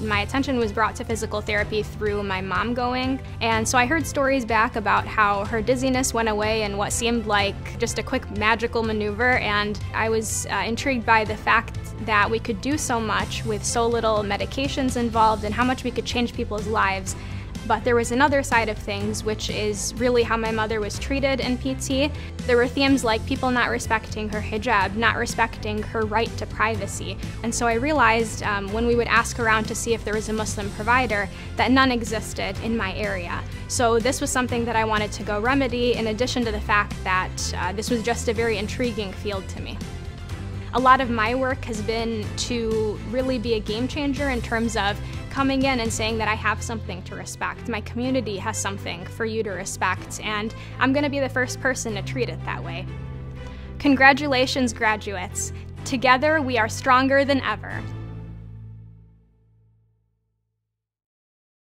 my attention was brought to physical therapy through my mom going. And so I heard stories back about how her dizziness went away and what seemed like just a quick magical maneuver. And I was uh, intrigued by the fact that we could do so much with so little medications involved and how much we could change people's lives. But there was another side of things, which is really how my mother was treated in PT. There were themes like people not respecting her hijab, not respecting her right to privacy. And so I realized um, when we would ask around to see if there was a Muslim provider that none existed in my area. So this was something that I wanted to go remedy, in addition to the fact that uh, this was just a very intriguing field to me. A lot of my work has been to really be a game changer in terms of coming in and saying that I have something to respect. My community has something for you to respect, and I'm going to be the first person to treat it that way. Congratulations, graduates. Together, we are stronger than ever.